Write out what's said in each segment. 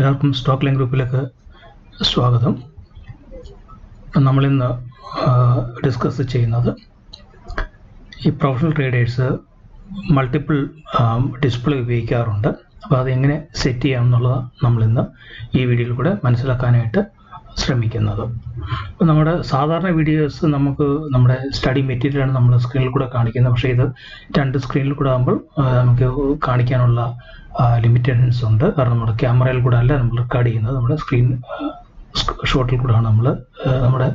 എല്ലാവർക്കും stock line ഗ്രൂപ്പിലേക്ക് സ്വാഗതം. നമ്മളിന്ന് ഡിസ്കസ് ചെയ്യുന്നത് ഈ പ്രൊഫഷണൽ ട്രേഡേഴ്സ് മൾട്ടിപ്പിൾ ഡിസ്പ്ലേ ഉപയോഗിക്കാറുണ്ട്. അപ്പോൾ അതെങ്ങനെ സെറ്റ് ചെയ്യാം എന്നുള്ളത് നമ്മളിന്ന് ഈ വീഡിയോയിൽ കൂടെ മനസ്സിലാക്കാനായിട്ട് ശ്രമിക്കുന്നത്. അപ്പോൾ നമ്മുടെ സാധാരണ വീഡിയോസ് നമുക്ക് നമ്മുടെ സ്റ്റഡി മെറ്റീരിയലാണ് നമ്മൾ സ്ക്രീനിൽ കൂടെ കാണിക്കുന്നത്. പക്ഷേ ഇത് രണ്ട് സ്ക്രീനിൽ കൂടെ ആകുമ്പോൾ നമുക്ക് കാണിക്കാനുള്ള ലിമിറ്റേഷൻസ് ഉണ്ട്. കാരണം നമ്മുടെ ക്യാമറയിൽ കൂടെ അല്ല നമ്മൾ റെക്കോർഡ് ചെയ്യുന്നത്. നമ്മുടെ സ്ക്രീൻ ഷോട്ടിൽ കൂടെയാണ് നമ്മൾ നമ്മുടെ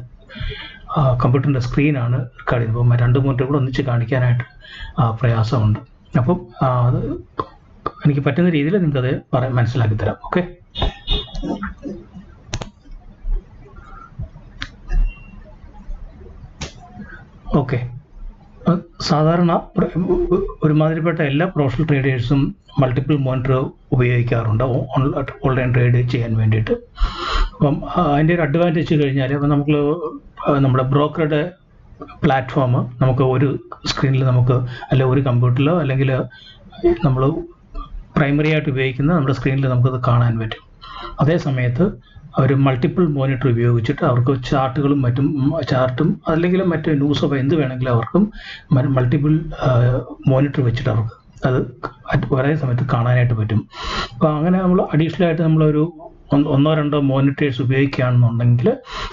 കമ്പ്യൂട്ടറിന്റെ സ്ക്രീനാണ് റെക്കോർഡ് ചെയ്യുന്നത്. അപ്പം രണ്ട് മോണിറ്റർ കൂടെ ഒന്നിച്ച് കാണിക്കാനായിട്ട് പ്രയാസമുണ്ട്. അപ്പം എനിക്ക് പറ്റുന്ന രീതിയിൽ നിങ്ങൾക്കത് പറയാൻ മനസ്സിലാക്കി തരാം. Okay okay. സാധാരണ ഒരുമാതിരിപ്പെട്ട എല്ലാ പ്രൊഫഷണൽ ട്രേഡേഴ്സും മൾട്ടിപ്പിൾ മോണിറ്റർ ഉപയോഗിക്കാറുണ്ട്. ഓൺ- ഓൺലൈൻ ട്രേഡ് ചെയ്യാൻ വേണ്ടിയിട്ട്. അപ്പം അതിന്റെ ഒരു അഡ്വാന്റേജ് കഴിഞ്ഞാൽ അപ്പം നമുക്ക് നമ്മുടെ ബ്രോക്കറുടെ പ്ലാറ്റ്ഫോം നമുക്ക് ഒരു സ്ക്രീനിൽ നമുക്ക് അല്ല ഒരു കമ്പ്യൂട്ടറിലോ അല്ലെങ്കിൽ നമ്മൾ പ്രൈമറി ആയിട്ട് ഉപയോഗിക്കുന്ന നമ്മുടെ സ്ക്രീനിൽ നമുക്കത് കാണാൻ പറ്റും. അതേ സമയത്ത് അവർ മൾട്ടിപ്പിൾ മോണിറ്റർ ഉപയോഗിച്ചിട്ട് അവർക്ക് ചാർട്ടുകളും മറ്റും ചാർട്ടും അല്ലെങ്കിൽ മറ്റ് ഓഫ് എന്ത് വേണമെങ്കിലും അവർക്കും മൾട്ടിപ്പിൾ മോണിറ്റർ വെച്ചിട്ട് അവർക്ക് അത് ഒരേ സമയത്ത് കാണാനായിട്ട് പറ്റും. അപ്പോൾ അങ്ങനെ നമ്മൾ അഡീഷണൽ ആയിട്ട് നമ്മളൊരു ഒന്ന് രണ്ടോ മോണിറ്റേഴ്സ് ഉപയോഗിക്കുകയാണെന്നുണ്ടെങ്കിൽ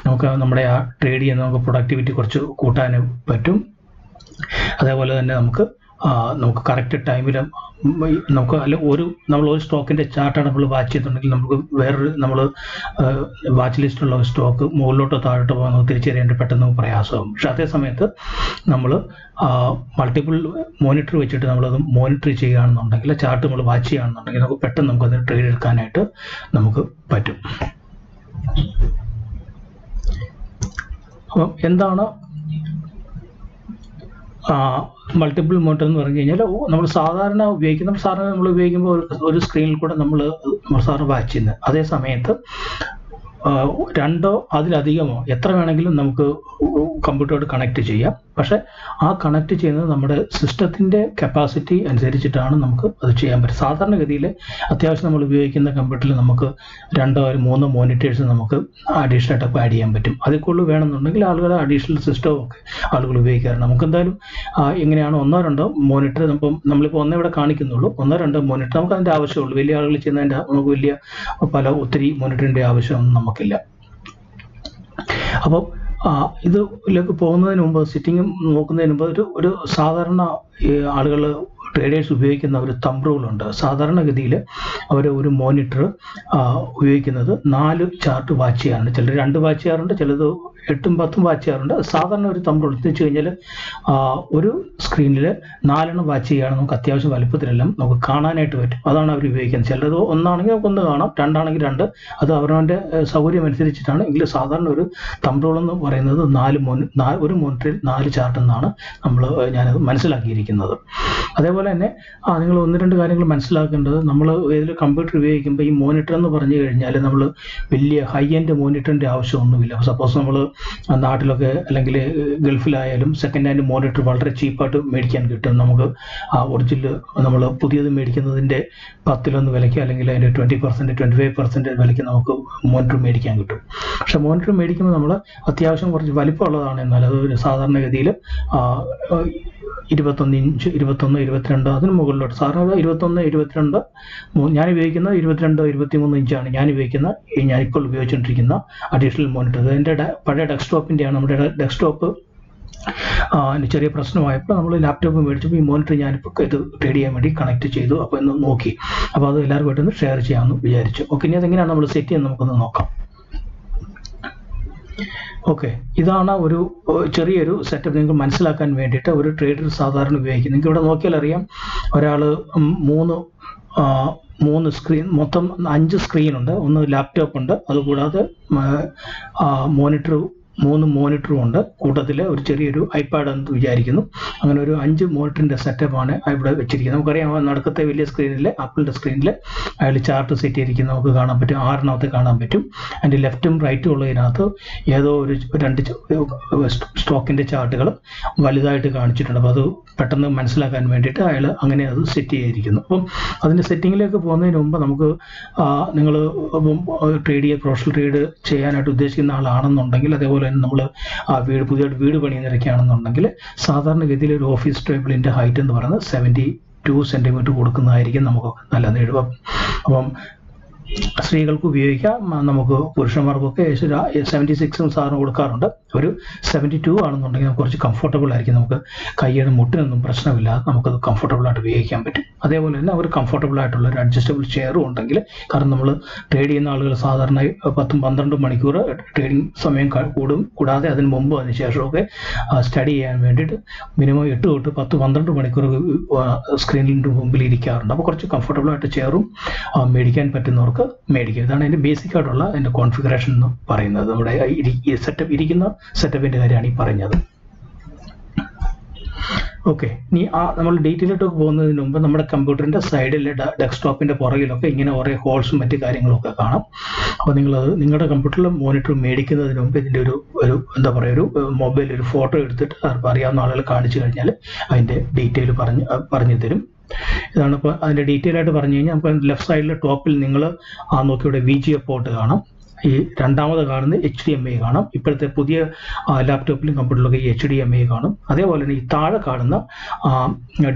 നമുക്ക് നമ്മുടെ ആ ട്രേഡ് ചെയ്യുന്ന നമുക്ക് പ്രൊഡക്ടിവിറ്റി കുറച്ച് കൂട്ടാനും പറ്റും. അതേപോലെ തന്നെ നമുക്ക് നമുക്ക് കറക്റ്റ് ടൈമിൽ നമുക്ക് അല്ല ഒരു നമ്മൾ ഒരു സ്റ്റോക്കിന്റെ ചാർട്ടാണ് നമ്മൾ വാച്ച് ചെയ്തിട്ടുണ്ടെങ്കിൽ നമുക്ക് വേറൊരു നമ്മൾ വാച്ച് ലിസ്റ്റുള്ള ഒരു സ്റ്റോക്ക് മുകളിലോട്ടോ താഴോട്ടോ പോകാൻ നമുക്ക് തിരിച്ചറിയേണ്ട പെട്ടെന്ന് പ്രയാസമാകും. പക്ഷെ അതേ സമയത്ത് നമ്മൾ മൾട്ടിപ്പിൾ മോണിറ്റർ വെച്ചിട്ട് നമ്മളത് മോണിറ്റർ ചെയ്യുകയാണെന്നുണ്ടെങ്കിൽ ചാർട്ട് നമ്മൾ വാച്ച് ചെയ്യുകയാണെന്നുണ്ടെങ്കിൽ നമുക്ക് പെട്ടെന്ന് നമുക്കത് ട്രേഡ് എടുക്കാനായിട്ട് നമുക്ക് പറ്റും. അപ്പം എന്താണ് മൾട്ടിപ്പിൾ മോണിറ്റർ എന്ന് പറഞ്ഞു കഴിഞ്ഞാൽ നമ്മൾ സാധാരണ ഉപയോഗിക്കുന്ന സാധാരണ നമ്മൾ ഉപയോഗിക്കുമ്പോൾ ഒരു സ്ക്രീനിൽ കൂടെ നമ്മൾ നമ്മൾ സാധാരണ വാച്ച് ചെയ്യുന്നത് അതേ സമയത്ത് രണ്ടോ അതിലധികമോ എത്ര വേണമെങ്കിലും നമുക്ക് കമ്പ്യൂട്ടറോട് കണക്ട് ചെയ്യാം. പക്ഷെ ആ കണക്ട് ചെയ്യുന്നത് നമ്മുടെ സിസ്റ്റത്തിന്റെ കപ്പാസിറ്റി അനുസരിച്ചിട്ടാണ് നമുക്ക് അത് ചെയ്യാൻ പറ്റും സാധാരണഗതിയിൽ അത്യാവശ്യം നമ്മൾ ഉപയോഗിക്കുന്ന കമ്പ്യൂട്ടറിൽ നമുക്ക് രണ്ടോ മൂന്നോ മോണിറ്റേഴ്സ് നമുക്ക് അഡീഷണൽ ആയിട്ട് ആഡ് ചെയ്യാൻ പറ്റും. അതിൽ കൂടുതൽ വേണമെന്നുണ്ടെങ്കിൽ ആളുകൾ അഡീഷണൽ സിസ്റ്റവും ഒക്കെ ആളുകൾ ഉപയോഗിക്കാറുണ്ട് നമുക്ക് എന്തായാലും എങ്ങനെയാണ് ഒന്നോ രണ്ടോ മോണിറ്റർ ഇപ്പം നമ്മളിപ്പോൾ ഒന്നേ ഇവിടെ കാണിക്കുന്നുള്ളൂ. ഒന്നോ രണ്ടോ മോണിറ്റർ നമുക്ക് അതിന്റെ ആവശ്യമുള്ളൂ. വലിയ ആളുകൾ ചെയ്യുന്നതിന്റെ നമുക്ക് വലിയ പല ഒത്തിരി മോണിറ്ററിന്റെ ആവശ്യമൊന്നും നമുക്കില്ല. അപ്പോൾ ഇതിലേക്ക് പോകുന്നതിന് മുമ്പ് സിറ്റിംഗ് നോക്കുന്നതിന് മുമ്പ് ഒരു ഒരു സാധാരണ ആളുകൾ ട്രേഡേഴ്സ് ഉപയോഗിക്കുന്ന ഒരു തമ്പ് റൂളുണ്ട് സാധാരണഗതിയിൽ അവർ ഒരു മോണിറ്റർ ഉപയോഗിക്കുന്നത് നാല് ചാർട്ട് വാച്ച് ചെയ്യാറുണ്ട്. ചിലർ രണ്ട് വാച്ച് ചെയ്യാറുണ്ട് ചിലത് എട്ടും പത്തും വാച്ച് ചെയ്യാറുണ്ട്. സാധാരണ ഒരു തമ്പ് എന്ന് വെച്ച് കഴിഞ്ഞാൽ ഒരു സ്ക്രീനിൽ നാലെണ്ണം വാച്ച് ചെയ്യുകയാണെങ്കിൽ നമുക്ക് അത്യാവശ്യം വലുപ്പത്തിലെല്ലാം നമുക്ക് കാണാനായിട്ട് പറ്റും. അതാണ് അവർ ഉപയോഗിക്കുന്നത്. ചിലത് ഒന്നാണെങ്കിൽ നമുക്കൊന്ന് കാണാം രണ്ടാണെങ്കിൽ രണ്ട്. അത് അവരവന്റെ സൗകര്യം അനുസരിച്ചിട്ടാണ്. എങ്കിൽ സാധാരണ ഒരു തമ്പ് എന്ന് പറയുന്നത് നാല് മോൻ ഒരു മോണിറ്ററിൽ നാല് ചാർട്ട് എന്നാണ് നമ്മൾ ഞാനത് മനസ്സിലാക്കിയിരിക്കുന്നത്. അതേപോലെ തന്നെ നിങ്ങൾ ഒന്ന് രണ്ട് കാര്യങ്ങൾ മനസ്സിലാക്കേണ്ടത് നമ്മൾ ഏതൊരു കമ്പ്യൂട്ടർ ഉപയോഗിക്കുമ്പോൾ ഈ മോണിറ്റർ എന്ന് പറഞ്ഞു കഴിഞ്ഞാൽ നമ്മൾ വലിയ ഹൈ എൻഡ് മോണിറ്ററിന്റെ ആവശ്യമൊന്നുമില്ല. സപ്പോസ് നമ്മൾ നാട്ടിലൊക്കെ അല്ലെങ്കിൽ ഗൾഫിലായാലും സെക്കൻഡ് ഹാൻഡ് മോണിറ്റർ വളരെ ചീപ്പായിട്ട് മേടിക്കാൻ കിട്ടും. നമുക്ക് ആ ഒറിജിനൽ നമ്മൾ പുതിയത് മേടിക്കുന്നതിന്റെ പത്തിലൊന്ന് വിലയ്ക്ക് അല്ലെങ്കിൽ അതിന്റെ twenty percent twenty five percent വിലയ്ക്ക് നമുക്ക് മോണിറ്റർ മേടിക്കാൻ കിട്ടും. പക്ഷെ മോണിറ്റർ മേടിക്കുമ്പോൾ നമ്മൾ അത്യാവശ്യം കുറച്ച് വലിപ്പമുള്ളതാണ്. എന്നാൽ അത് സാധാരണഗതിയിൽ ഇരുപത്തൊന്ന് ഇഞ്ച് ഇരുപത്തൊന്ന് ഇരുപത്തിരണ്ട്. അതിന് മുകളിലോട്ട്. സാധാരണ ഇരുപത്തൊന്ന് ഇരുപത്തിരണ്ട് ഞാൻ ഉപയോഗിക്കുന്ന ഇരുപത്തിരണ്ട് ഇരുപത്തിമൂന്ന് ഇഞ്ചാണ് ഞാൻ ഉപയോഗിക്കുന്ന ഈ ഇപ്പോൾ ഉപയോഗിച്ചുകൊണ്ടിരിക്കുന്ന അഡീഷണൽ മോണിറ്റർ എന്റെ പഴയ ഡെസ്ക്ടോപ്പിന്റെയാണ്. നമ്മുടെ ഡെസ്ക്ടോപ്പ് ചെറിയ പ്രശ്നമായപ്പോൾ നമ്മൾ ലാപ്ടോപ്പ് മേടിച്ചപ്പോൾ ഈ മോണിറ്റർ ഞാനിപ്പോൾ ഇത് ട്രേഡ് ചെയ്യാൻ വേണ്ടി കണക്ട് ചെയ്തു. അപ്പോൾ ഒന്ന് നോക്കി. അപ്പോൾ അത് പെട്ടെന്ന് ഷെയർ ചെയ്യാമെന്ന് വിചാരിച്ചു. ഓക്കെ ഇനി അതെങ്ങനെയാണ് നമ്മൾ സെറ്റ് ചെയ്യുന്നത് നമുക്കൊന്ന് നോക്കാം. ഓക്കെ ഇതാണ് ഒരു ചെറിയൊരു സെറ്റപ്പ് നിങ്ങൾക്ക് മനസ്സിലാക്കാൻ വേണ്ടിയിട്ട് ഒരു ട്രേഡർ സാധാരണ ഉപയോഗിക്കും നിങ്ങൾക്ക് ഇവിടെ നോക്കിയാൽ അറിയാം ഒരാൾ മൂന്ന് മൂന്ന് സ്ക്രീൻ മൊത്തം അഞ്ച് സ്ക്രീൻ ഉണ്ട്. ഒന്ന് ലാപ്ടോപ്പ് ഉണ്ട്. അതുകൂടാതെ മോണിറ്റർ മൂന്ന് മോണിറ്ററും ഉണ്ട്. കൂട്ടത്തിൽ ഒരു ചെറിയൊരു ഐപാഡ് എന്ന് വിചാരിക്കുന്നു. അങ്ങനെ ഒരു അഞ്ച് മോണിറ്ററിന്റെ ആണ് ഇവിടെ വെച്ചിരിക്കുന്നത്. നമുക്കറിയാം നടക്കത്തെ വലിയ സ്ക്രീനിൽ ആപ്പിളിന്റെ സ്ക്രീനിൽ അയാൾ ചാർട്ട് സെറ്റ് ചെയ്തിരിക്കുന്നത് നമുക്ക് കാണാൻ പറ്റും. ആറിനകത്ത് കാണാൻ പറ്റും. അതിന്റെ ലെഫ്റ്റും റൈറ്റും ഉള്ളതിനകത്ത് ഏതോ ഒരു രണ്ട് സ്റ്റോക്കിന്റെ ചാർട്ടുകൾ വലുതായിട്ട് കാണിച്ചിട്ടുണ്ട്. അപ്പോൾ അത് പെട്ടെന്ന് മനസ്സിലാക്കാൻ വേണ്ടിയിട്ട് അയാൾ അങ്ങനെ അത് സെറ്റ് ചെയ്തിരിക്കുന്നു. അപ്പം അതിന്റെ സെറ്റിങ്ങിലേക്ക് പോകുന്നതിന് മുമ്പ് നമുക്ക് നിങ്ങൾ ട്രേഡ് ചെയ്യുക പ്രൊഫഷണൽ ട്രേഡ് ചെയ്യാനായിട്ട് ഉദ്ദേശിക്കുന്ന ആളാണെന്നുണ്ടെങ്കിൽ അതേപോലെ തന്നെ നമ്മൾ ആ വീട് പുതിയതായിട്ട് വീട് പണിയുന്നവരൊക്കെയാണെന്നുണ്ടെങ്കിൽ സാധാരണഗതിയിൽ ഒരു ഓഫീസ് ടേബിളിന്റെ ഹൈറ്റ് എന്ന് പറയുന്നത് സെവന്റി ടു സെന്റിമീറ്റർ കൊടുക്കുന്നതായിരിക്കും നമുക്ക് നല്ലത്. എഴുപം അപ്പം സ്ത്രീകൾക്ക് ഉപയോഗിക്കാം. നമുക്ക് പുരുഷന്മാർക്കൊക്കെ സെവന്റി സിക്സും സാറിന് കൊടുക്കാറുണ്ട്. ഒരു സെവന്റി ടു ആണെന്നുണ്ടെങ്കിൽ നമുക്ക് കുറച്ച് കംഫർട്ടബിൾ ആയിരിക്കും. നമുക്ക് കൈയുടെ മുട്ടിനൊന്നും പ്രശ്നമില്ലാതെ നമുക്കത് കംഫർട്ടബിൾ ആയിട്ട് ഉപയോഗിക്കാൻ പറ്റും. അതേപോലെ തന്നെ അവർ കംഫർട്ടബിൾ ആയിട്ടുള്ള ഒരു അഡ്ജസ്റ്റബിൾ ചെയറും ഉണ്ടെങ്കിൽ കാരണം നമ്മൾ ട്രേഡ് ചെയ്യുന്ന ആളുകൾ സാധാരണ പത്തും പന്ത്രണ്ടും മണിക്കൂർ ട്രേഡിംഗ് സമയം കൂടും. കൂടാതെ അതിന് മുമ്പ് അതിന് ശേഷമൊക്കെ സ്റ്റഡി ചെയ്യാൻ വേണ്ടിയിട്ട് മിനിമം എട്ട് തൊട്ട് പത്ത് പന്ത്രണ്ട് മണിക്കൂർ സ്ക്രീനിന്റെ മുമ്പിൽ ഇരിക്കാറുണ്ട്. അപ്പോൾ കുറച്ച് കംഫർട്ടബിൾ ആയിട്ട് ചെയറും മേടിക്കാൻ പറ്റുന്നവർക്ക് മേടിക്കുക ഇതാണ് അതിന്റെ ബേസിക് ആയിട്ടുള്ള അതിന്റെ കോൺഫിഗറേഷൻ എന്ന് പറയുന്നത്. നമ്മുടെ സെറ്റപ്പ് ഇരിക്കുന്ന സെറ്റപ്പിന്റെ കാര്യമാണ് ഈ പറഞ്ഞത്. ഓക്കെ ഇനി ആ നമ്മൾ ഡീറ്റെയിലോട്ടൊക്കെ പോകുന്നതിന് മുമ്പ് നമ്മുടെ കമ്പ്യൂട്ടറിന്റെ സൈഡിൽ ഡെസ്ക്ടോപ്പിന്റെ പുറകിലൊക്കെ ഇങ്ങനെ കുറേ ഹോൾസും മറ്റു കാര്യങ്ങളൊക്കെ കാണാം. അപ്പോൾ നിങ്ങളത് നിങ്ങളുടെ കമ്പ്യൂട്ടറിൽ മോണിറ്റർ മേടിക്കുന്നതിന് മുമ്പ് ഇതിന്റെ ഒരു ഒരു എന്താ പറയുക ഒരു മൊബൈൽ ഒരു ഫോട്ടോ എടുത്തിട്ട് അറിയാവുന്ന ആളുകൾ കാണിച്ചു കഴിഞ്ഞാൽ അതിന്റെ ഡീറ്റെയിൽ പറഞ്ഞ് പറഞ്ഞു തരും. ഇതാണ് ഇപ്പോൾ അതിന്റെ ഡീറ്റെയിൽ ആയിട്ട് പറഞ്ഞു കഴിഞ്ഞാൽ നമുക്ക് ലെഫ്റ്റ് സൈഡിൽ ടോപ്പിൽ നിങ്ങൾ ആ നോക്കി ഇവിടെ വി ജി എ പോർട്ട് കാണാം. ഈ രണ്ടാമത് കാണുന്നത് എച്ച് ഡി എം ഐ കാണാം. ഇപ്പോഴത്തെ പുതിയ ലാപ്ടോപ്പിലും കമ്പ്യൂട്ടറിലൊക്കെ ഈ എച്ച് ഡി എം ഐ കാണും. അതേപോലെ തന്നെ ഈ താഴെ കാണുന്ന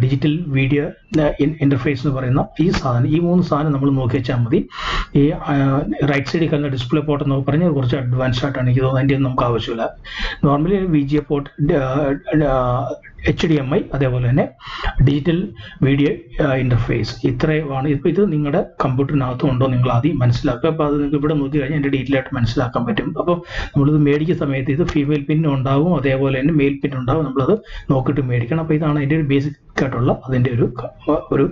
ഡിജിറ്റൽ വീഡിയോ ഇന്റർഫേസ് എന്ന് പറയുന്ന ഈ സാധനം ഈ മൂന്ന് സാധനം നമ്മൾ നോക്കി വെച്ചാൽ മതി. ഈ റൈറ്റ് സൈഡിൽ കാണുന്ന ഡിസ്പ്ലേ പോർട്ട് എന്നൊക്കെ പറഞ്ഞാൽ കുറച്ച് അഡ്വാൻസ്ഡ് ആയിട്ടാണ് എനിക്ക് തോന്നുന്നത്. അതിന്റെ ഒന്നും നമുക്ക് ആവശ്യമില്ല. Normally V G A port H D M I അതേപോലെ തന്നെ ഡിജിറ്റൽ വീഡിയോ ഇന്റർഫേസ് ഇത്രയുമാണ്. ഇപ്പോൾ ഇത് നിങ്ങളുടെ കമ്പ്യൂട്ടറിനകത്ത് ഉണ്ടോ നിങ്ങൾ ആദ്യം മനസ്സിലാക്കുക. അപ്പോൾ അത് നിങ്ങൾക്ക് ഇവിടെ നോക്കി കഴിഞ്ഞാൽ എന്റെ ഡീറ്റെയിൽ ആയിട്ട് മനസ്സിലാക്കാൻ പറ്റും. അപ്പോൾ നമ്മളിത് മേടിക്കുന്ന സമയത്ത് ഇത് ഫീമെയിൽ പിൻ ഉണ്ടാവും. അതേപോലെ തന്നെ മെയിൽ പിൻ ഉണ്ടാവും. നമ്മളത് നോക്കിയിട്ട് മേടിക്കണം. അപ്പോൾ ഇതാണ് അതിന്റെ ഒരു ബേസിക് ആയിട്ടുള്ള അതിന്റെ ഒരു ഒരു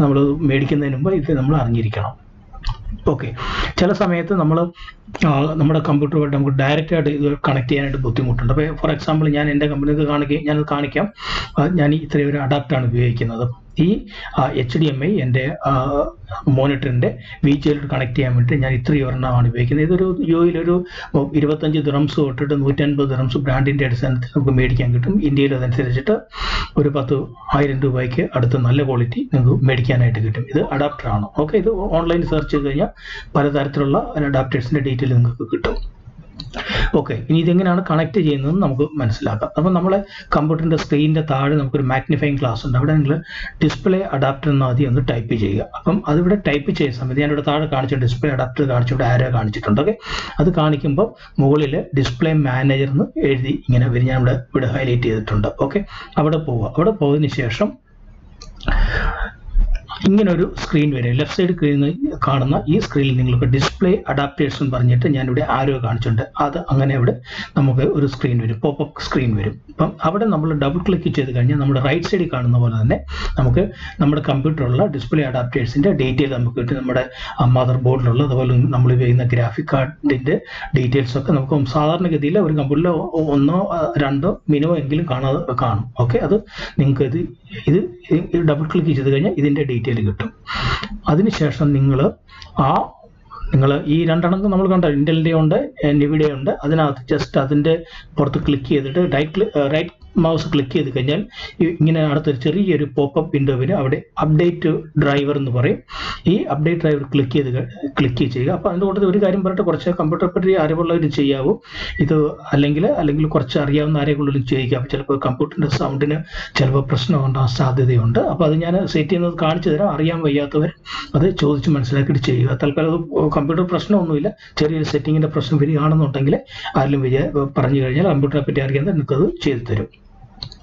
നമ്മൾ മേടിക്കുന്നതിന് മുമ്പ് ഇത് നമ്മൾ അറിഞ്ഞിരിക്കണം. ഓക്കെ ചില സമയത്ത് നമ്മൾ നമ്മുടെ കമ്പ്യൂട്ടറുമായിട്ട് നമുക്ക് ഡയറക്റ്റ് ആയിട്ട് ഇത് കണക്ട് ചെയ്യാനായിട്ട് ബുദ്ധിമുട്ടുണ്ട്. അപ്പോൾ ഫോർ എക്സാമ്പിൾ ഞാൻ എന്റെ കമ്പനിക്ക് കാണിക്കുക ഞാനത് കാണിക്കാം. ഞാൻ ഇത്രയും ഒരു അഡാപ്റ്റാണ് ഉപയോഗിക്കുന്നത്. ഈ എച്ച് ഡി എം ഐ എന്റെ മോണിറ്ററിന്റെ വി ജിയിലോട്ട് കണക്ട് ചെയ്യാൻ വേണ്ടി ഞാൻ ഇത്രയും ഒരെണ്ണമാണ് ഉപയോഗിക്കുന്നത്. ഇതൊരു യോയിലൊരു ഇരുപത്തഞ്ച് ദിറംസ് തൊട്ടിട്ട് നൂറ്റൻപത് ദിറംസ് ബ്രാൻഡിന്റെ അടിസ്ഥാനത്തിൽ നമുക്ക് മേടിക്കാൻ കിട്ടും. ഇന്ത്യയിൽ അതനുസരിച്ചിട്ട് ഒരു പത്ത് ആയിരം രൂപയ്ക്ക് അടുത്ത് നല്ല ക്വാളിറ്റി നിങ്ങൾക്ക് മേടിക്കാനായിട്ട് കിട്ടും. ഇത് അഡാപ്റ്റർ ആണ്. ഓക്കെ ഇത് ഓൺലൈൻ സെർച്ച് ചെയ്ത് കഴിഞ്ഞാൽ പലതരത്തിലുള്ള അഡാപ്റ്റേഴ്സിന്റെ ഡീറ്റെയിൽ നിങ്ങൾക്ക് കിട്ടും. ഓക്കെ ഇനി ഇതെങ്ങനെയാണ് കണക്ട് ചെയ്യുന്നത് നമുക്ക് മനസ്സിലാക്കാം. അപ്പം നമ്മളെ കമ്പ്യൂട്ടറിന്റെ സ്ക്രീനിന്റെ താഴെ നമുക്കൊരു മാഗ്നിഫൈങ് ക്ലാസ് ഉണ്ട്. അവിടെ നിങ്ങൾ ഡിസ്പ്ലേ അഡാപ്റ്റർ എന്ന് ആദ്യം ഒന്ന് ടൈപ്പ് ചെയ്യുക. അപ്പം അതിവിടെ ടൈപ്പ് ചെയ്യുന്ന സമയത്ത് ഞാനിവിടെ താഴെ കാണിച്ച ഡിസ്പ്ലേ അഡാപ്റ്റർ കാണിച്ചു ഇവിടെ ആരോ കാണിച്ചിട്ടുണ്ട്. ഓക്കെ അത് കാണിക്കുമ്പോൾ മുകളിൽ ഡിസ്പ്ലേ മാനേജർ എന്ന് എഴുതി ഇങ്ങനെ വരും. ഞാൻ ഇവിടെ ഇവിടെ ഹൈലൈറ്റ് ചെയ്തിട്ടുണ്ട്. ഓക്കെ അവിടെ പോവുക. അവിടെ പോയതിന് ശേഷം ഇങ്ങനെ ഒരു സ്ക്രീൻ വരും ലെഫ്റ്റ് സൈഡ് സ്ക്രീനിൽ കാണുന്ന ഈ സ്ക്രീനിൽ നിങ്ങൾക്ക് ഡിസ്പ്ലേ അഡാപ്റ്റേഴ്സ് എന്ന് പറഞ്ഞിട്ട് ഞാനിവിടെ ആരോ കാണിച്ചിട്ടുണ്ട്. അത് അങ്ങനെ ഇവിടെ നമുക്ക് ഒരു സ്ക്രീൻ വരും. പോപ്പ് സ്ക്രീൻ വരും. അപ്പം അവിടെ നമ്മൾ ഡബിൾ ക്ലിക്ക് ചെയ്ത് കഴിഞ്ഞാൽ നമ്മുടെ റൈറ്റ് സൈഡിൽ കാണുന്ന പോലെ തന്നെ നമുക്ക് നമ്മുടെ കമ്പ്യൂട്ടറിലുള്ള ഡിസ്പ്ലേ അഡാപ്റ്റേഴ്സിന്റെ ഡീറ്റെയിൽ നമുക്ക് കിട്ടും. നമ്മുടെ മദർ ബോർഡിലുള്ള അതുപോലെ നമ്മൾ ഉപയോഗിക്കുന്ന ഗ്രാഫിക് കാർഡിന്റെ ഡീറ്റെയിൽസ് ഒക്കെ നമുക്ക് സാധാരണഗതിയിൽ ഒരു കമ്പ്യൂട്ടറിൽ ഒന്നോ രണ്ടോ മിനിമം എങ്കിലും കാണാതെ കാണും. ഓക്കെ അത് നിങ്ങൾക്ക് ഇത് ഇത് ഇത് ഡബിൾ ക്ലിക്ക് ചെയ്ത് കഴിഞ്ഞാൽ ഇതിന്റെ ഡീറ്റെയിൽ കിട്ടും. അതിനുശേഷം നിങ്ങൾ ആ നിങ്ങൾ ഈ രണ്ടെണ്ണം നമ്മൾ കണ്ട? ഇന്റലിന്റെ ഉണ്ട് നിവിഡെ ഉണ്ട്. അതിനകത്ത് ജസ്റ്റ് അതിന്റെ പുറത്ത് ക്ലിക്ക് ചെയ്തിട്ട് റൈറ്റ് റൈറ്റ് മൗസ് ക്ലിക്ക് ചെയ്ത് കഴിഞ്ഞാൽ ഇങ്ങനെ അടുത്തൊരു ചെറിയൊരു പോപ്പപ്പ് വിൻഡോ വരും. അവിടെ അപ്ഡേറ്റ് ഡ്രൈവർ എന്ന് പറയും. ഈ അപ്ഡേറ്റ് ഡ്രൈവർ ക്ലിക്ക് ചെയ്ത് ക്ലിക്ക് ചെയ്യുക. അപ്പോൾ അതിന്റെ കൂട്ടത്തിൽ ഒരു കാര്യം പറഞ്ഞിട്ട് കുറച്ച് കമ്പ്യൂട്ടർ പറ്റി അറിവുള്ളവർ ചെയ്യാവൂ. ഇത് അല്ലെങ്കിൽ അല്ലെങ്കിൽ കുറച്ച് അറിയാവുന്ന ആരെങ്കിലും ചെയ്യുക അപ്പോൾ ചിലപ്പോൾ കമ്പ്യൂട്ടറിന്റെ സൗണ്ടിന് ചിലപ്പോൾ പ്രശ്നം ഉണ്ടാകാൻ സാധ്യതയുണ്ട്. അപ്പോൾ അത് ഞാൻ സെറ്റ് ചെയ്യുന്നത് കാണിച്ചു തരാം. അറിയാൻ വയ്യാത്തവർ അത് ചോദിച്ച് മനസ്സിലാക്കിയിട്ട് ചെയ്യുക. തൽക്കാലം കമ്പ്യൂട്ടർ പ്രശ്നമൊന്നുമില്ല. ചെറിയൊരു സെറ്റിങ്ങിന്റെ പ്രശ്നം വരികയാണെന്നുണ്ടെങ്കിൽ ആരെങ്കിലും വിചാ പറഞ്ഞു കഴിഞ്ഞാൽ കമ്പ്യൂട്ടറിനെ പറ്റി അറിയാൻ നിങ്ങൾക്കത് ചെയ്തു തരും.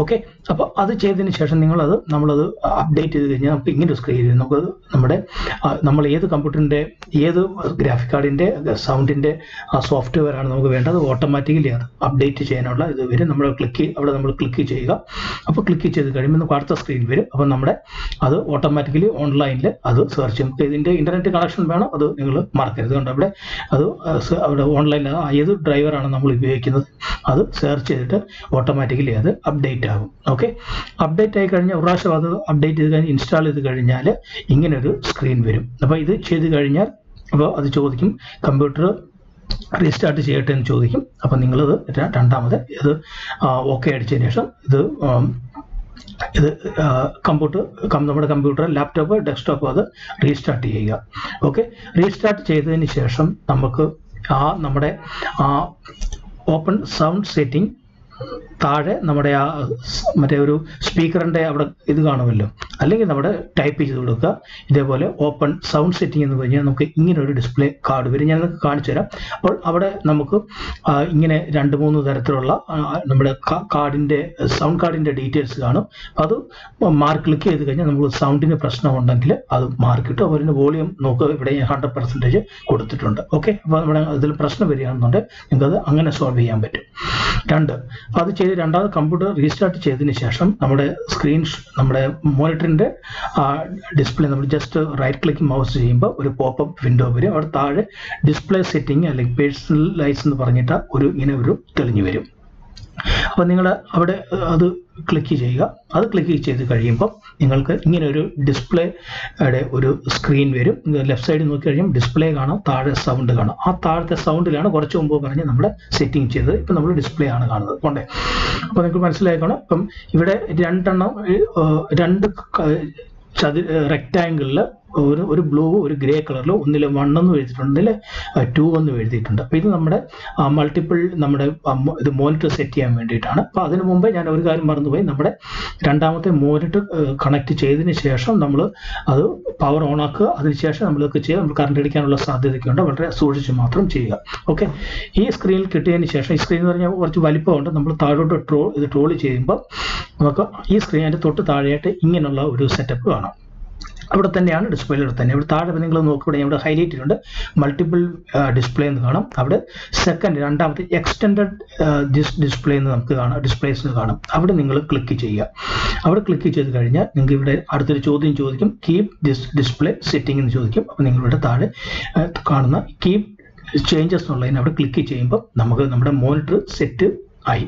ഓക്കെ അപ്പോൾ അത് ചെയ്തതിന് ശേഷം നിങ്ങൾ അത് നമ്മളത് അപ്ഡേറ്റ് ചെയ്ത് കഴിഞ്ഞാൽ നമുക്ക് ഇങ്ങനെ സ്ക്രീൻ ചെയ്യും നമുക്ക് നമ്മുടെ നമ്മൾ ഏത് കമ്പ്യൂട്ടറിന്റെ ഏത് ഗ്രാഫിക് കാർഡിന്റെ സൗണ്ടിന്റെ സോഫ്റ്റ്വെയർ ആണ് നമുക്ക് വേണ്ടത്. ഓട്ടോമാറ്റിക്കലി അത് അപ്ഡേറ്റ് ചെയ്യാനുള്ള ഇത് വരും. നമ്മൾ ക്ലിക്ക് അവിടെ നമ്മൾ ക്ലിക്ക് ചെയ്യുക. അപ്പോൾ ക്ലിക്ക് ചെയ്ത് കഴിയുമ്പോൾ നമുക്ക് അടുത്ത സ്ക്രീൻ വരും. അപ്പോൾ നമ്മുടെ അത് ഓട്ടോമാറ്റിക്കലി ഓൺലൈനിൽ അത് സെർച്ച് ചെയ്യും. ഇതിന്റെ ഇന്റർനെറ്റ് കണക്ഷൻ വേണം. അത് നിങ്ങൾ മറക്കരുത് കൊണ്ട്? അവിടെ അത് അവിടെ ഓൺലൈനിൽ ഏത് ഡ്രൈവറാണ് നമ്മൾ ഉപയോഗിക്കുന്നത്? അത് സെർച്ച് ചെയ്തിട്ട് ഓട്ടോമാറ്റിക്കലി അത് അപ്ഡേറ്റ് ആകും. ഓക്കെ അപ്ഡേറ്റ് ആയി കഴിഞ്ഞാൽ ഒരു പ്രാവശ്യം അത് അപ്ഡേറ്റ് ചെയ്ത് കഴിഞ്ഞ് ഇൻസ്റ്റാൾ ചെയ്ത് കഴിഞ്ഞാൽ ഇങ്ങനൊരു സ്ക്രീൻ വരും. അപ്പോൾ ഇത് ചെയ്ത് കഴിഞ്ഞാൽ അപ്പോൾ അത് ചോദിക്കും കമ്പ്യൂട്ടർ റീസ്റ്റാർട്ട് ചെയ്യട്ടെ എന്ന് ചോദിക്കും. അപ്പം നിങ്ങളത് രണ്ടാമത് ഇത് ഓക്കെ അടിച്ചതിന് ശേഷം ഇത് ഇത് കമ്പ്യൂട്ടർ നമ്മുടെ കമ്പ്യൂട്ടർ ലാപ്ടോപ്പ് ഡെസ്ക്ടോപ്പ് അത് റീസ്റ്റാർട്ട് ചെയ്യുക. ഓക്കെ റീസ്റ്റാർട്ട് ചെയ്തതിന് ശേഷം നമുക്ക് ആ നമ്മുടെ ഓപ്പൺ സൗണ്ട് സെറ്റിംഗ് താഴെ നമ്മുടെ ആ മറ്റേ ഒരു സ്പീക്കറിന്റെ അവിടെ ഇത് കാണുമല്ലോ. അല്ലെങ്കിൽ നമ്മുടെ ടൈപ്പ് ചെയ്ത് കൊടുക്കുക. ഇതേപോലെ ഓപ്പൺ സൗണ്ട് സെറ്റിംഗ് എന്ന് പറഞ്ഞാൽ നമുക്ക് ഇങ്ങനെ ഒരു ഡിസ്പ്ലേ കാർഡ് വരും. ഞാൻ കാണിച്ചു തരാം. അപ്പോൾ അവിടെ നമുക്ക് ഇങ്ങനെ രണ്ട് മൂന്ന് തരത്തിലുള്ള നമ്മുടെ കാർഡിന്റെ സൗണ്ട് കാർഡിന്റെ ഡീറ്റെയിൽസ് കാണും. അത് മാർക്ക് ക്ലിക്ക് ചെയ്ത് കഴിഞ്ഞാൽ നമുക്ക് സൗണ്ടിന് പ്രശ്നമുണ്ടെങ്കിൽ അത് മാർക്ക് കിട്ടും അതിന്റെ വോളിയം നോക്കുക. ഇവിടെ ഞാൻ ഹൺഡ്രഡ് പെർസെന്റേജ് കൊടുത്തിട്ടുണ്ട്. ഓക്കെ അപ്പോൾ നമ്മുടെ ഇതിൽ പ്രശ്നം വരികയാണെന്നുണ്ടെങ്കിൽ നിങ്ങൾക്കത് അങ്ങനെ സോൾവ് ചെയ്യാൻ പറ്റും. രണ്ട് അത് ചെയ്ത് രണ്ടാമത് കമ്പ്യൂട്ടർ റീസ്റ്റാർട്ട് ചെയ്തതിന് ശേഷം നമ്മുടെ സ്ക്രീൻ നമ്മുടെ മോണിറ്ററിന്റെ ഡിസ്പ്ലേ നമ്മൾ ജസ്റ്റ് റൈറ്റ് ക്ലിക്ക് മൗസ് ചെയ്യുമ്പോൾ ഒരു പോപ്പപ്പ് വിൻഡോ വരും. അവിടെ താഴെ ഡിസ്പ്ലേ സെറ്റിംഗ് അല്ലെങ്കിൽ പേഴ്സണലൈസ് എന്ന് പറഞ്ഞിട്ട് ഒരു ഇങ്ങനെ ഒരു തെളിഞ്ഞു വരും. അപ്പോൾ നിങ്ങൾ അവിടെ അത് ക്ലിക്ക് ചെയ്യുക. അത് ക്ലിക്ക് ചെയ്ത് കഴിയുമ്പോൾ നിങ്ങൾക്ക് ഇങ്ങനെ ഒരു ഡിസ്പ്ലേയുടെ ഒരു സ്ക്രീൻ വരും. ലെഫ്റ്റ് സൈഡിൽ നോക്കി കഴിയുമ്പോൾ ഡിസ്പ്ലേ കാണാം താഴെ സൗണ്ട് കാണാം. ആ താഴത്തെ സൗണ്ടിലാണ് കുറച്ച് മുമ്പ് പറഞ്ഞ് നമ്മൾ സെറ്റിംഗ് ചെയ്തത്. ഇപ്പം നമ്മൾ ഡിസ്പ്ലേ ആണ് കാണുന്നത്. കൊണ്ടേ അപ്പോൾ നിങ്ങൾക്ക് മനസ്സിലാക്കണം ഇപ്പം ഇവിടെ രണ്ടെണ്ണം രണ്ട് ചതി റെക്റ്റാങ്കിളിൽ ഒരു ഒരു ബ്ലൂ ഒരു ഗ്രേ കളറിൽ ഒന്നിൽ വൺ എന്ന് എഴുതിയിട്ടുണ്ട് ഒന്നിൽ ടു എന്ന് എഴുതിയിട്ടുണ്ട്. അപ്പോൾ ഇത് നമ്മുടെ മൾട്ടിപ്പിൾ നമ്മുടെ ഇത് മോണിറ്റർ സെറ്റ് ചെയ്യാൻ വേണ്ടിയിട്ടാണ്. അപ്പോൾ അതിനു മുമ്പേ ഞാൻ ഒരു കാര്യം മറന്നുപോയി. നമ്മുടെ രണ്ടാമത്തെ മോണിറ്റർ കണക്ട് ചെയ്തതിന് ശേഷം നമ്മൾ അത് പവർ ഓൺ ആക്കുക. അതിനുശേഷം നമ്മളൊക്കെ ചെയ്യുക. നമ്മൾ കറണ്ട് അടിക്കാനുള്ള സാധ്യതയൊക്കെയുണ്ട്. വളരെ സൂക്ഷിച്ച് മാത്രം ചെയ്യുക. ഓക്കെ ഈ സ്ക്രീനിൽ കിട്ടിയതിന് ശേഷം ഈ സ്ക്രീൻ എന്ന് പറഞ്ഞാൽ കുറച്ച് വലിപ്പമുണ്ട്. നമ്മൾ താഴോട്ട് ട്രോൾ ഇത് ട്രോൾ ചെയ്യുമ്പോൾ നമുക്ക് ഈ സ്ക്രീൻ അതിന്റെ തൊട്ട് താഴെയായിട്ട് ഇങ്ങനെയുള്ള ഒരു സെറ്റപ്പ് കാണാം. അവിടെ തന്നെയാണ് ഡിസ്പ്ലേയിൽ തന്നെ. ഇവിടെ താഴെ നിങ്ങൾ നോക്കിവിടെ ഇവിടെ ചെയ്തിട്ടുണ്ട് മൾട്ടിപ്പിൾ ഡിസ്പ്ലേ എന്ന് കാണാം. അവിടെ സെക്കൻഡ് രണ്ടാമത്തെ എക്സ്റ്റൻഡഡ് ഡിസ്പ്ലേ എന്ന് നമുക്ക് കാണാം. ഡിസ്പ്ലേസ് കാണാം. അവിടെ നിങ്ങൾ ക്ലിക്ക് ചെയ്യുക. അവിടെ ക്ലിക്ക് ചെയ്ത് കഴിഞ്ഞാൽ നിങ്ങൾക്ക് ഇവിടെ അടുത്തൊരു ചോദ്യം ചോദിക്കും. കീപ് ദിസ് ഡിസ്പ്ലേ സെറ്റിംഗ് എന്ന് ചോദിക്കും. അപ്പോൾ നിങ്ങളിവിടെ താഴെ കാണുന്ന കീപ് ചേഞ്ചസ് എന്നുള്ളതിന് അവിടെ ക്ലിക്ക് ചെയ്യുമ്പോൾ നമുക്ക് നമ്മുടെ മോണിറ്റർ സെറ്റ് ആയി.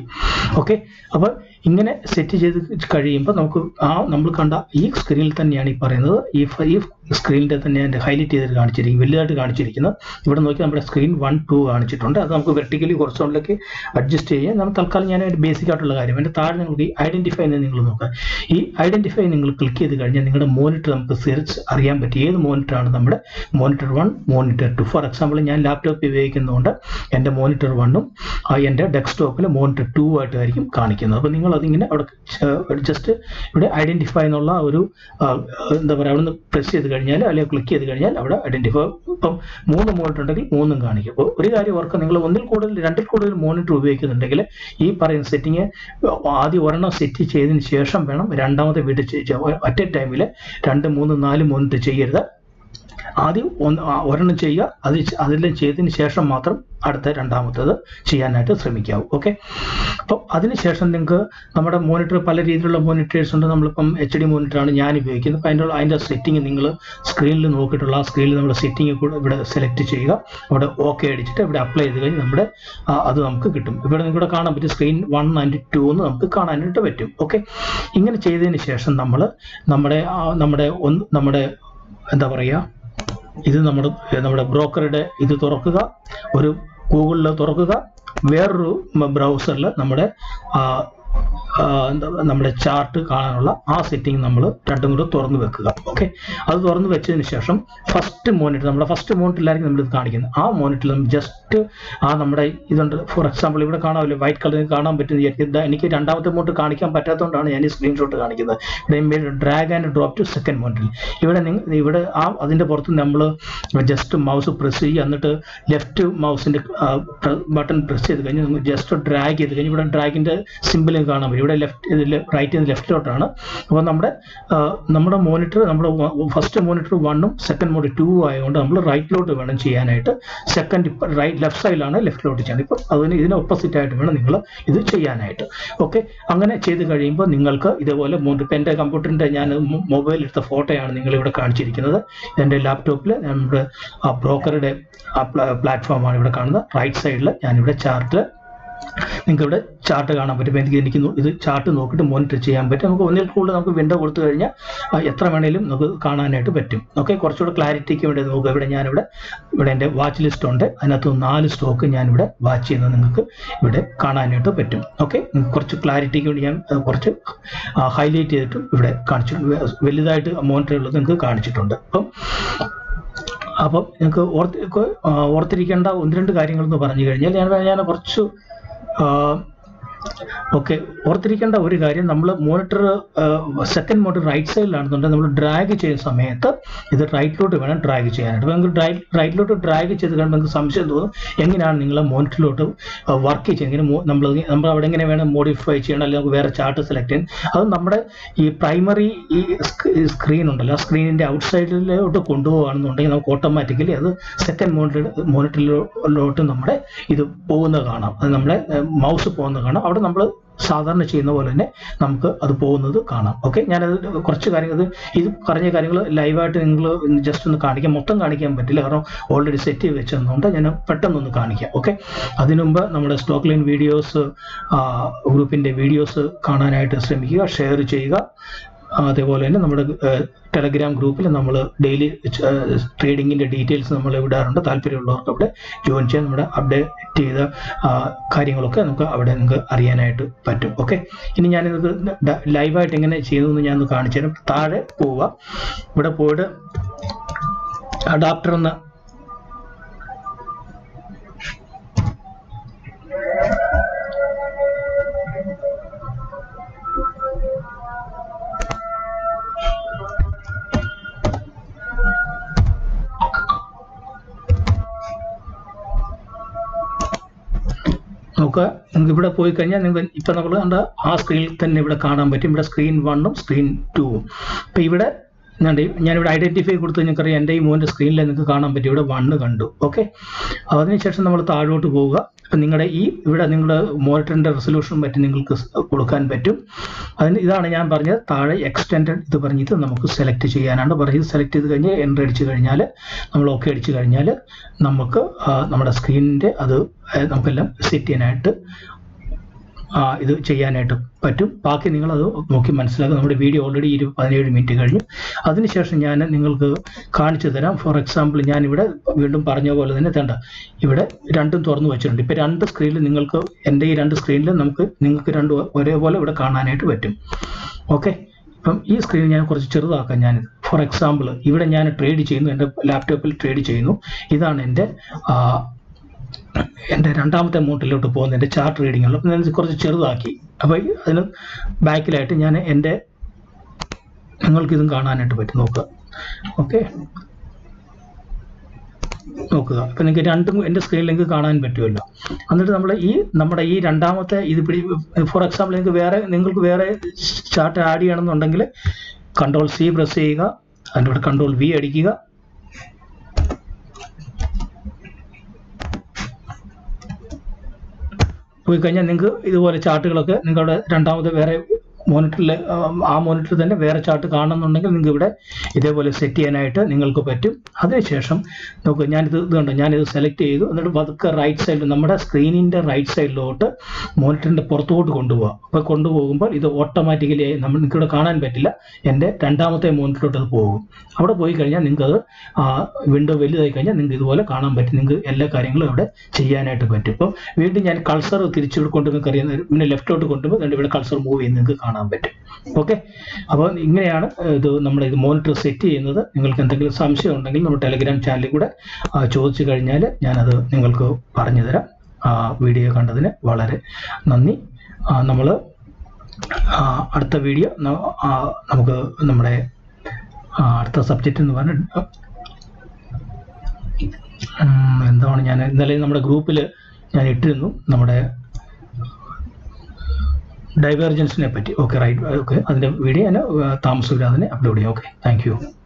ഓക്കെ അപ്പോൾ ഇങ്ങനെ സെറ്റ് ചെയ്ത് കഴിയുമ്പോൾ നമുക്ക് ആ നമ്മൾ കണ്ട ഈ സ്ക്രീനിൽ തന്നെയാണ് ഈ പറയുന്നത്. ഈ ഈ സ്ക്രീനിന്റെ തന്നെ ഹൈലൈറ്റ് ചെയ്ത് കാണിച്ചിരിക്കും വലുതായിട്ട് കാണിച്ചിരിക്കുന്നത് ഇവിടെ നോക്കി നമ്മുടെ സ്ക്രീൻ വൺ ടു കാണിച്ചിട്ടുണ്ട്. അത് നമുക്ക് വെർട്ടിക്കലി കുറച്ചുകൊണ്ടിലേക്ക് അഡ്ജസ്റ്റ് ചെയ്യാം. നമ്മൾ തൽക്കാലം ഞാൻ ബേസിക് ആയിട്ടുള്ള കാര്യം എന്റെ താഴെ നിങ്ങൾക്ക് ഈ ഐഡന്റിഫൈ എന്ന് നിങ്ങൾ നോക്കുക. ഈ ഐഡന്റിഫൈ നിങ്ങൾ ക്ലിക്ക് ചെയ്ത് കഴിഞ്ഞാൽ നിങ്ങളുടെ മോണിറ്റർ നമുക്ക് സെർച്ച് അറിയാൻ പറ്റും. ഏത് മോണിറ്റർ ആണ് നമ്മുടെ? Monitor one monitor two for example ഞാൻ ലാപ്ടോപ്പ് ഉപയോഗിക്കുന്നതുകൊണ്ട് എന്റെ മോണിറ്റർ വണ്ണും എന്റെ ഡെസ്ക്ടോപ്പിൽ മോണിറ്റർ ടു ആയിട്ടായിരിക്കും കാണിക്കുന്നത്. അപ്പോൾ നിങ്ങൾ അതിങ്ങനെ അവിടെ ജസ്റ്റ് ഇവിടെ ഐഡന്റിഫൈ എന്നുള്ള ഒരു എന്താ പറയുക അവിടെ നിന്ന് പ്രസ് ചെയ്ത് കഴിഞ്ഞാൽ അല്ലെങ്കിൽ ക്ലിക്ക് ചെയ്ത് കഴിഞ്ഞാൽ അവിടെ ഐഡന്റിഫൈ ഇപ്പം മൂന്ന് മോണിറ്റർ ഉണ്ടെങ്കിൽ മൂന്നും കാണിക്കും. അപ്പോൾ ഒരു കാര്യം ഓർക്കുക നിങ്ങൾ ഒന്നിൽ കൂടുതൽ രണ്ടിൽ കൂടുതൽ മോണിറ്റർ ഉപയോഗിക്കുന്നുണ്ടെങ്കിൽ ഈ പറയുന്ന സെറ്റിങ് ആദ്യം ഒരെണ്ണം സെറ്റ് ചെയ്തതിന് ശേഷം വേണം രണ്ടാമത്തെ വീട് ഒറ്റ ടൈമിൽ രണ്ട് മൂന്ന് നാല് മോണിറ്റർ ചെയ്യരുത്. ആദ്യം ഒന്ന് ഒരെണ്ണം ചെയ്യുക. അത് അതെല്ലാം ചെയ്തതിന് ശേഷം മാത്രം അടുത്ത രണ്ടാമത്തേത് ചെയ്യാനായിട്ട് ശ്രമിക്കാവൂ. ഓക്കെ? അപ്പോൾ അതിനുശേഷം നിങ്ങൾക്ക് നമ്മുടെ മോണിറ്റർ പല രീതിയിലുള്ള മോണിറ്റേഴ്സ് ഉണ്ട്. നമ്മളിപ്പം എച്ച് ഡി മോണിറ്ററാണ് ഞാൻ ഉപയോഗിക്കുന്നത്. അപ്പോൾ അതിന്റെ അതിന്റെ സെറ്റിംഗ് നിങ്ങൾ സ്ക്രീനിൽ നോക്കിയിട്ടുള്ള ആ സ്ക്രീനിൽ നമ്മുടെ സെറ്റിംഗ് കൂടെ ഇവിടെ സെലക്ട് ചെയ്യുക. അവിടെ ഓക്കെ അടിച്ചിട്ട് ഇവിടെ അപ്ലൈ ചെയ്ത് കഴിഞ്ഞ് നമ്മുടെ അത് നമുക്ക് കിട്ടും. ഇവിടെ നിങ്ങളുടെ കാണാൻ പറ്റും. സ്ക്രീൻ വൺ ആൻഡ് ടു എന്ന് നമുക്ക് കാണാനായിട്ട് പറ്റും. ഓക്കെ? ഇങ്ങനെ ചെയ്തതിന് ശേഷം നമ്മൾ നമ്മുടെ നമ്മുടെ ഒന്ന് നമ്മുടെ എന്താ പറയുക ഇത് നമ്മുടെ നമ്മുടെ ബ്രോക്കറുടെ ഇത് തുറക്കുക ഒരു ഗൂഗിളിൽ തുറക്കുക വേറൊരു ബ്രൗസറിൽ നമ്മുടെ നമ്മുടെ ചാർട്ട് കാണാനുള്ള ആ സെറ്റിംഗ് നമ്മൾ രണ്ടും കൂടെ തുറന്ന് വെക്കുക. ഓക്കെ അത് തുറന്ന് വെച്ചതിന് ശേഷം ഫസ്റ്റ് മോണിറ്റർ നമ്മുടെ ഫസ്റ്റ് മോണിറ്ററിലായിരിക്കും നമ്മൾ ഇത് കാണിക്കുന്നത്. ആ മോണിറ്ററിൽ ജസ്റ്റ് ആ നമ്മുടെ ഇതുണ്ട്. ഫോർ എക്സാമ്പിൾ ഇവിടെ കാണാമല്ലോ വൈറ്റ് കളറിൽ കാണാൻ പറ്റുന്ന എനിക്ക് രണ്ടാമത്തെ മോണിറ്റർ കാണിക്കാൻ പറ്റാത്തതുകൊണ്ടാണ് ഞാൻ ഈ സ്ക്രീൻഷോട്ട് കാണിക്കുന്നത്. Drag and drop to second മോണിറ്ററിൽ ഇവിടെ നിങ്ങൾ ഇവിടെ ആ അതിന്റെ പുറത്ത് നമ്മൾ ജസ്റ്റ് മൗസ് പ്രസ് ചെയ്യുക. എന്നിട്ട് ലെഫ്റ്റ് മൗസിന്റെ ബട്ടൺ പ്രസ് ചെയ്ത് കഴിഞ്ഞ് ജസ്റ്റ് ഡ്രാഗ് ചെയ്ത് കഴിഞ്ഞ് ഇവിടെ ഡ്രാഗിന്റെ സിമ്പിളും കാണാൻ പറ്റും. ഇവിടെ ലെഫ്റ്റ് ഇതിൽ നിന്ന് ലെഫ്റ്റിലോട്ടാണ് അപ്പോൾ നമ്മുടെ നമ്മുടെ മോണിറ്റർ നമ്മുടെ ഫസ്റ്റ് മോണിറ്റർ വണ്ണും സെക്കൻഡ് മോണിറ്റർ ടു ആയതുകൊണ്ട് നമ്മൾ റൈറ്റിലോട്ട് വേണം ചെയ്യാനായിട്ട്. സെക്കൻഡ് റൈറ്റ് ലെഫ്റ്റ് സൈഡിലാണ് ലെഫ്റ്റിലോട്ട് ചെയ്യണം ഇപ്പം അതിന് ഇതിന് ഓപ്പോസിറ്റ് ആയിട്ട് വേണം നിങ്ങൾ ഇത് ചെയ്യാനായിട്ട്. ഓക്കെ അങ്ങനെ ചെയ്ത് കഴിയുമ്പോൾ നിങ്ങൾക്ക് ഇതേപോലെ ഇപ്പം എന്റെ കമ്പ്യൂട്ടറിന്റെ ഞാൻ മൊബൈൽ എടുത്ത ഫോട്ടോയാണ് നിങ്ങൾ ഇവിടെ കാണിച്ചിരിക്കുന്നത്. എന്റെ ലാപ്ടോപ്പിൽ നമ്മുടെ ബ്രോക്കറുടെ പ്ലാറ്റ്ഫോമാണ് ഇവിടെ കാണുന്നത്. റൈറ്റ് സൈഡിൽ ഞാനിവിടെ ചാർട്ടിൽ നിങ്ങൾക്ക് ഇവിടെ ചാർട്ട് കാണാൻ പറ്റും. എനിക്ക് എനിക്ക് ഇത് ചാർട്ട് നോക്കിയിട്ട് മോണിറ്റർ ചെയ്യാൻ പറ്റും. നമുക്ക് ഒന്നിൽ കൂടുതൽ നമുക്ക് വിൻഡോ കൊടുത്തു കഴിഞ്ഞാൽ എത്ര വേണേലും നമുക്ക് കാണാനായിട്ട് പറ്റും. ഓക്കെ കുറച്ചുകൂടെ ക്ലാരിറ്റിക്ക് വേണ്ടി നോക്കുക. ഇവിടെ ഞാനിവിടെ ഇവിടെ എന്റെ വാച്ച് ലിസ്റ്റ് ഉണ്ട്. അതിനകത്ത് നാല് സ്റ്റോക്ക് ഞാനിവിടെ വാച്ച് ചെയ്യുന്നത് നിങ്ങൾക്ക് ഇവിടെ കാണാനായിട്ട് പറ്റും. ഓക്കെ കുറച്ച് ക്ലാരിറ്റിക്ക് വേണ്ടി ഞാൻ കുറച്ച് ഹൈലൈറ്റ് ചെയ്തിട്ടും ഇവിടെ കാണിച്ചു വലുതായിട്ട് മോണിറ്റർ ഉള്ളത് നിങ്ങൾക്ക് കാണിച്ചിട്ടുണ്ട്. അപ്പം അപ്പം നിങ്ങൾക്ക് ഓർത്ത് ഓർത്തിരിക്കേണ്ട ഒന്ന് രണ്ട് കാര്യങ്ങളെന്ന് പറഞ്ഞു കഴിഞ്ഞാൽ ഞാൻ ഞാൻ കുറച്ച് Uh, ഓക്കെ ഓർത്തിരിക്കേണ്ട ഒരു കാര്യം നമ്മൾ മോണിറ്റർ സെക്കൻഡ് മോണിറ്റർ റൈറ്റ് സൈഡിലാണെന്നുണ്ടെങ്കിൽ നമ്മൾ ഡ്രാഗ് ചെയ്യുന്ന സമയത്ത് ഇത് റൈറ്റിലോട്ട് വേണം ഡ്രാഗ് ചെയ്യാനായിട്ട്. നിങ്ങൾക്ക് റൈറ്റിലോട്ട് ഡ്രാഗ് ചെയ്ത് കഴിയുമ്പോൾ നിങ്ങൾക്ക് സംശയം തോന്നും എങ്ങനെയാണ് നിങ്ങൾ മോണിറ്ററിലോട്ട് വർക്ക് ചെയ്യുന്നത് നമ്മൾ നമ്മൾ അവിടെ എങ്ങനെ വേണം മോഡിഫൈ ചെയ്യണം? അല്ലെങ്കിൽ നമുക്ക് വേറെ ചാർട്ട് സെലക്ട് ചെയ്യണം അത് നമ്മുടെ ഈ പ്രൈമറി ഈ സ്ക്രീൻ ഉണ്ടല്ലോ. ആ സ്ക്രീനിന്റെ ഔട്ട് സൈഡിലോട്ട് കൊണ്ടുപോകുകയാണെന്നുണ്ടെങ്കിൽ നമുക്ക് ഓട്ടോമാറ്റിക്കലി അത് സെക്കൻഡ് മോണിറ്റർ മോണിറ്ററിലോട്ട് നമ്മുടെ ഇത് പോകുന്നത് കാണാം. അത് നമ്മുടെ മൗസ് പോകുന്നത് കാണാം. അവിടെ നമ്മൾ സാധാരണ ചെയ്യുന്ന പോലെ തന്നെ നമുക്ക് അത് പോകുന്നത് കാണാം. ഓക്കെ ഞാനത് കുറച്ച് കാര്യങ്ങൾ ഇത് പറഞ്ഞ കാര്യങ്ങൾ ലൈവായിട്ട് നിങ്ങൾ ജസ്റ്റ് ഒന്ന് കാണിക്കാം മൊത്തം കാണിക്കാൻ പറ്റില്ല. കാരണം ഓൾറെഡി സെറ്റ് ചെയ്ത് വെച്ചതുകൊണ്ട് ഞാൻ പെട്ടെന്നൊന്ന് കാണിക്കാം. ഓക്കെ അതിനുമുമ്പ് നമ്മുടെ സ്റ്റോക്ക് ലൈൻ വീഡിയോസ് ഗ്രൂപ്പിന്റെ വീഡിയോസ് കാണാനായിട്ട് ശ്രമിക്കുക ഷെയർ ചെയ്യുക. അതേപോലെ തന്നെ നമ്മുടെ ടെലഗ്രാം ഗ്രൂപ്പിൽ നമ്മൾ ഡെയിലി ട്രേഡിങ്ങിന്റെ ഡീറ്റെയിൽസ് നമ്മൾ ഇടാറുണ്ട്. താല്പര്യമുള്ളവർക്ക് അവിടെ ജോയിൻ ചെയ്യാൻ നമ്മുടെ അപ്ഡേറ്റ് ചെയ്ത കാര്യങ്ങളൊക്കെ നമുക്ക് അവിടെ നിങ്ങൾക്ക് അറിയാനായിട്ട് പറ്റും. ഓക്കെ ഇനി ഞാൻ ഇത് ലൈവായിട്ട് എങ്ങനെ ചെയ്യുന്നതെന്ന് ഞാൻ ഒന്ന് കാണിച്ചു തരാം താഴെ പോവുക ഇവിടെ പോയിട്ട് അഡാപ്റ്റർ എന്ന് പോയി കഴിഞ്ഞാൽ നിങ്ങൾ ഇപ്പം നമ്മൾ കണ്ട ആ സ്ക്രീനിൽ തന്നെ ഇവിടെ കാണാൻ പറ്റും. ഇവിടെ സ്ക്രീൻ വണ്ണും സ്ക്രീൻ ടൂവും ഇപ്പം ഇവിടെ ഞാൻ ഞാനിവിടെ ഐഡന്റിഫൈ കൊടുത്ത് നിങ്ങൾക്കറിയാം. എന്റെ ഈ മോന്റെ സ്ക്രീനിൽ നിങ്ങൾക്ക് കാണാൻ പറ്റും. ഇവിടെ വണ്ണ് കണ്ടു. ഓക്കെ അതിനുശേഷം നമ്മൾ താഴോട്ട് പോവുക. അപ്പം നിങ്ങളുടെ ഈ ഇവിടെ നിങ്ങളുടെ മോണിറ്ററിന്റെ റെസൊല്യൂഷനും പറ്റി നിങ്ങൾക്ക് കൊടുക്കാൻ പറ്റും. അതിന് ഇതാണ് ഞാൻ പറഞ്ഞത്. താഴെ എക്സ്റ്റെൻഡ് ഇത് പറഞ്ഞിട്ട് നമുക്ക് സെലക്ട് ചെയ്യാനാണ്. പറഞ്ഞത് സെലക്ട് ചെയ്ത് കഴിഞ്ഞ് എന്റർ അടിച്ച് കഴിഞ്ഞാൽ നമ്മൾ ഓക്കെ അടിച്ച് കഴിഞ്ഞാൽ നമുക്ക് നമ്മുടെ സ്ക്രീനിന്റെ അത് നമുക്കെല്ലാം സെറ്റ് ചെയ്യാനായിട്ട് ഇത് ചെയ്യാനായിട്ട് പറ്റും. ബാക്കി നിങ്ങളത് നോക്കി മനസ്സിലാക്കുക. നമ്മുടെ വീഡിയോ ഓൾറെഡി ഇരു പതിനേഴ് മിനിറ്റ് കഴിഞ്ഞു. അതിനുശേഷം ഞാൻ നിങ്ങൾക്ക് കാണിച്ചു തരാം. ഫോർ എക്സാമ്പിൾ ഞാൻ ഇവിടെ വീണ്ടും പറഞ്ഞ പോലെ തന്നെ തേണ്ട ഇവിടെ രണ്ടും തുറന്നു വെച്ചിട്ടുണ്ട്. ഇപ്പം രണ്ട് സ്ക്രീനിൽ നിങ്ങൾക്ക് എന്റെ ഈ രണ്ട് സ്ക്രീനിൽ നമുക്ക് നിങ്ങൾക്ക് രണ്ടും ഒരേപോലെ ഇവിടെ കാണാനായിട്ട് പറ്റും. ഓക്കെ ഇപ്പം ഈ സ്ക്രീൻ ഞാൻ കുറച്ച് ചെറുതാക്കാം ഞാൻ ഫോർ എക്സാമ്പിൾ ഇവിടെ ഞാൻ ട്രേഡ് ചെയ്യുന്നു. എന്റെ ലാപ്ടോപ്പിൽ ട്രേഡ് ചെയ്യുന്നു. ഇതാണ് എന്റെ എന്റെ രണ്ടാമത്തെ മോട്ടിലോട്ട് പോകുന്ന എന്റെ ചാർട്ട് റീഡിംഗ് ഉള്ളൂ അപ്പം ഞാൻ കുറച്ച് ചെറുതാക്കി. അപ്പോൾ അതിന് ബാക്കിലായിട്ട് ഞാൻ എന്റെ നിങ്ങൾക്ക് ഇതും കാണാനായിട്ട് പറ്റും. നോക്കുക. ഓക്കെ? നോക്കുക. അപ്പം നിങ്ങൾക്ക് രണ്ടും എന്റെ സ്ക്രീനിൽ നിങ്ങൾക്ക് കാണാൻ പറ്റുമല്ലോ. എന്നിട്ട് നമ്മൾ ഈ നമ്മുടെ ഈ രണ്ടാമത്തെ ഇത് പിടി ഫോർ എക്സാമ്പിൾ നിങ്ങൾക്ക് വേറെ നിങ്ങൾക്ക് വേറെ ചാർട്ട് ആഡ് ചെയ്യണമെന്നുണ്ടെങ്കിൽ കൺട്രോൾ സി പ്രസ് ചെയ്യുക. അതിന്റെ കൂടെ കൺട്രോൾ വി അടിക്കുക. പോയി കഴിഞ്ഞാൽ നിങ്ങൾക്ക് ഇതുപോലെ ചാർട്ടുകളൊക്കെ നിങ്ങളുടെ രണ്ടാമത് വേറെ മോണിറ്ററിൽ ആ മോണിറ്ററിൽ തന്നെ വേറെ ചാർട്ട് കാണുന്നുണ്ടെങ്കിൽ നിങ്ങൾക്ക് ഇവിടെ ഇതേപോലെ സെറ്റ് ചെയ്യാനായിട്ട് നിങ്ങൾക്ക് പറ്റും. അതിനുശേഷം നോക്കുക ഞാനിത് ഇത് കണ്ടു ഞാനിത് സെലക്ട് ചെയ്തു. എന്നിട്ട് പതുക്കെ റൈറ്റ് സൈഡിൽ നമ്മുടെ സ്ക്രീനിന്റെ റൈറ്റ് സൈഡിലോട്ട് മോണിറ്ററിന്റെ പുറത്തോട്ട് കൊണ്ടുപോകാം അപ്പോൾ കൊണ്ടുപോകുമ്പോൾ ഇത് ഓട്ടോമാറ്റിക്കലി നമ്മൾ നിങ്ങൾക്കിവിടെ കാണാൻ പറ്റില്ല. എന്റെ രണ്ടാമത്തെ മോണിറ്ററിലോട്ട് അത് പോകും. അവിടെ പോയി കഴിഞ്ഞാൽ നിങ്ങൾക്കത് വിൻഡോ വലുതായി കഴിഞ്ഞാൽ നിങ്ങൾക്ക് ഇതുപോലെ കാണാൻ പറ്റും. നിങ്ങൾക്ക് എല്ലാ കാര്യങ്ങളും അവിടെ ചെയ്യാനായിട്ട് പറ്റും. ഇപ്പം വീണ്ടും ഞാൻ കൾസർ തിരിച്ചു കൊണ്ടുവന്ന് കറിയാൻ പിന്നെ ലെഫ്റ്റോട്ട് കൊണ്ടുപോകുമ്പോൾ ഇവിടെ കൾസർ മൂവ് ചെയ്യുന്നത് നിങ്ങൾക്ക് കാണാൻ പറ്റും. ഓക്കെ? അപ്പോൾ ഇങ്ങനെയാണ് ഇത് നമ്മൾ ഇത് മോണിറ്റർ സെറ്റ് ചെയ്യുന്നത്. നിങ്ങൾക്ക് എന്തെങ്കിലും സംശയം ഉണ്ടെങ്കിൽ നമ്മൾ ടെലിഗ്രാം ചാനലിൽ കൂടെ ചോദിച്ചു കഴിഞ്ഞാൽ ഞാനത് നിങ്ങൾക്ക് പറഞ്ഞു തരാം. വീഡിയോ കണ്ടതിന് വളരെ നന്ദി. നമ്മൾ അടുത്ത വീഡിയോ നമുക്ക് നമ്മുടെ അടുത്ത സബ്ജക്റ്റ് എന്ന് പറഞ്ഞ എന്താണ് ഞാൻ ഇന്നലെ നമ്മുടെ ഗ്രൂപ്പിൽ ഞാൻ ഇട്ടിരുന്നു. നമ്മുടെ ഡൈവേർജൻസിനെ പറ്റി. ഓക്കെ റൈറ്റ് ഓക്കെ അതിന്റെ വീഡിയോ ഞാൻ താമസിക്കാതെ അപ്ലോഡ് ചെയ്യാം. Okay thank